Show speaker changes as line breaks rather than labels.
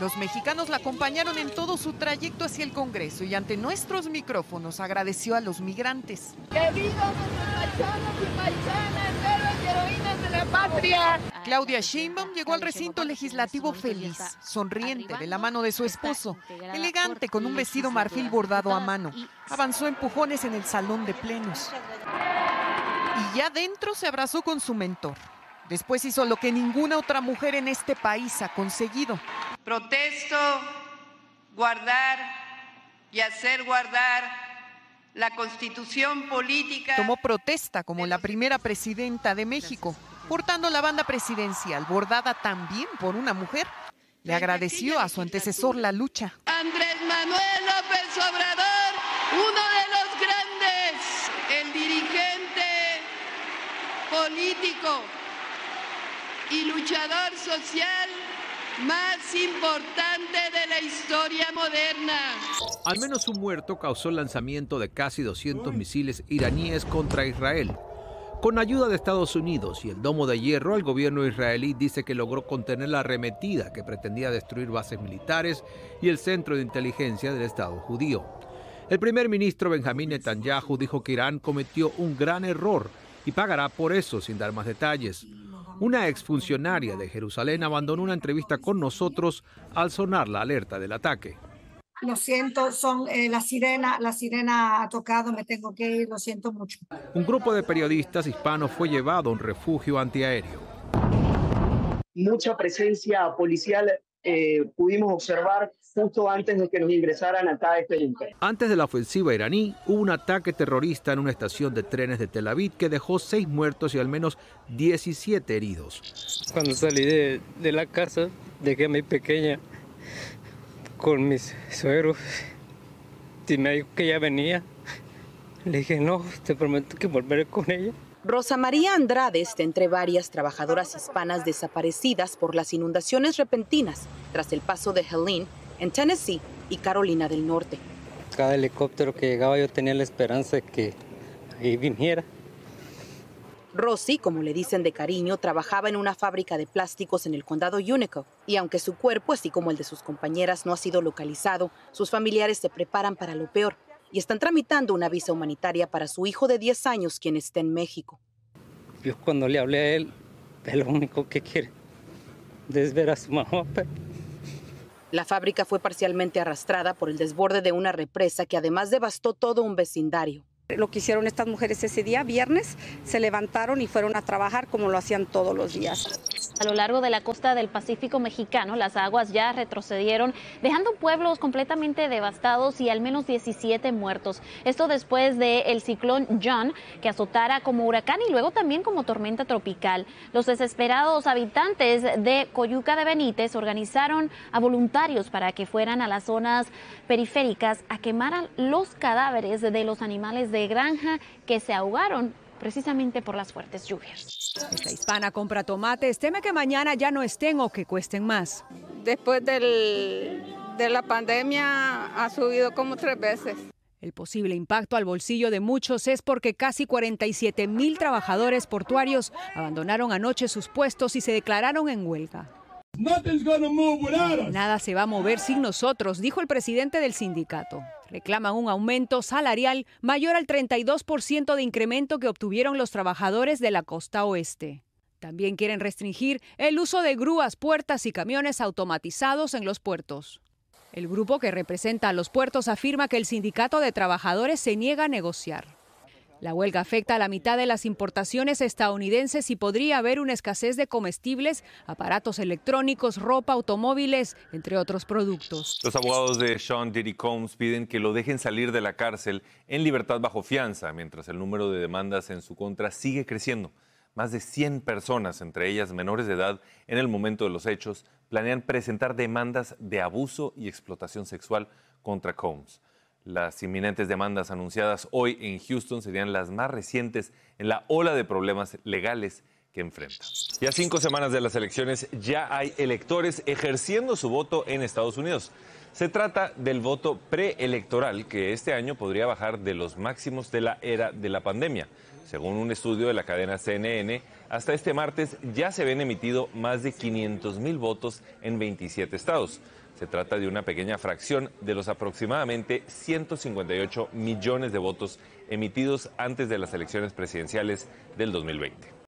Los mexicanos la acompañaron en todo su trayecto hacia el Congreso y ante nuestros micrófonos agradeció a los migrantes.
¡Que vivan nuestros paisanos y paisanas, héroes y heroínas de la patria!
Claudia Sheinbaum llegó al recinto legislativo feliz, sonriente, de la mano de su esposo, elegante con un vestido marfil bordado a mano. Avanzó empujones en el salón de plenos. Y ya dentro se abrazó con su mentor. Después hizo lo que ninguna otra mujer en este país ha conseguido.
Protesto guardar y hacer guardar la constitución política.
Tomó protesta como la primera presidenta de México, portando la banda presidencial, bordada también por una mujer. Le agradeció a su antecesor la lucha.
Andrés Manuel López Obrador, uno de los grandes, el dirigente político y luchador social más importante de la historia moderna.
Al menos un muerto causó el lanzamiento de casi 200 misiles iraníes contra Israel. Con ayuda de Estados Unidos y el domo de hierro, el gobierno israelí dice que logró contener la arremetida que pretendía destruir bases militares y el centro de inteligencia del Estado judío. El primer ministro Benjamín Netanyahu dijo que Irán cometió un gran error y pagará por eso sin dar más detalles. Una exfuncionaria de Jerusalén abandonó una entrevista con nosotros al sonar la alerta del ataque.
Lo siento, son eh, la sirena, la sirena ha tocado, me tengo que ir, lo siento mucho.
Un grupo de periodistas hispanos fue llevado a un refugio antiaéreo.
Mucha presencia policial eh, pudimos observar justo antes de que nos ingresaran acá a este lugar.
Antes de la ofensiva iraní, hubo un ataque terrorista en una estación de trenes de Tel Aviv que dejó seis muertos y al menos 17 heridos.
Cuando salí de, de la casa, dejé a mi pequeña con mis suegros y me dijo que ya venía. Le dije, no, te prometo que volveré con ella.
Rosa María Andrade está entre varias trabajadoras hispanas desaparecidas por las inundaciones repentinas tras el paso de Helene en Tennessee y Carolina del Norte.
Cada helicóptero que llegaba yo tenía la esperanza de que ahí viniera.
Rosy, como le dicen de cariño, trabajaba en una fábrica de plásticos en el condado Unico y aunque su cuerpo, así como el de sus compañeras, no ha sido localizado, sus familiares se preparan para lo peor y están tramitando una visa humanitaria para su hijo de 10 años, quien está en México.
Yo cuando le hablé a él, es lo único que quiere es ver a su mamá.
La fábrica fue parcialmente arrastrada por el desborde de una represa que además devastó todo un vecindario.
Lo que hicieron estas mujeres ese día, viernes, se levantaron y fueron a trabajar como lo hacían todos los días.
A lo largo de la costa del Pacífico mexicano, las aguas ya retrocedieron, dejando pueblos completamente devastados y al menos 17 muertos. Esto después del ciclón John, que azotara como huracán y luego también como tormenta tropical. Los desesperados habitantes de Coyuca de Benítez organizaron a voluntarios para que fueran a las zonas periféricas a quemar los cadáveres de los animales de granja que se ahogaron precisamente por las fuertes lluvias.
Esta hispana compra tomates, teme que mañana ya no estén o que cuesten más.
Después del, de la pandemia ha subido como tres veces.
El posible impacto al bolsillo de muchos es porque casi 47 mil trabajadores portuarios abandonaron anoche sus puestos y se declararon en huelga. Nada se va a mover sin nosotros, dijo el presidente del sindicato. Reclaman un aumento salarial mayor al 32% de incremento que obtuvieron los trabajadores de la costa oeste. También quieren restringir el uso de grúas, puertas y camiones automatizados en los puertos. El grupo que representa a los puertos afirma que el sindicato de trabajadores se niega a negociar. La huelga afecta a la mitad de las importaciones estadounidenses y podría haber una escasez de comestibles, aparatos electrónicos, ropa, automóviles, entre otros productos.
Los abogados de Sean Diddy Combs piden que lo dejen salir de la cárcel en libertad bajo fianza, mientras el número de demandas en su contra sigue creciendo. Más de 100 personas, entre ellas menores de edad, en el momento de los hechos, planean presentar demandas de abuso y explotación sexual contra Combs. Las inminentes demandas anunciadas hoy en Houston serían las más recientes en la ola de problemas legales que enfrenta. Y a cinco semanas de las elecciones ya hay electores ejerciendo su voto en Estados Unidos. Se trata del voto preelectoral que este año podría bajar de los máximos de la era de la pandemia. Según un estudio de la cadena CNN, Hasta este martes ya se habían emitido más de 500 mil votos en 27 estados. Se trata de una pequeña fracción de los aproximadamente 158 millones de votos emitidos antes de las elecciones presidenciales del 2020.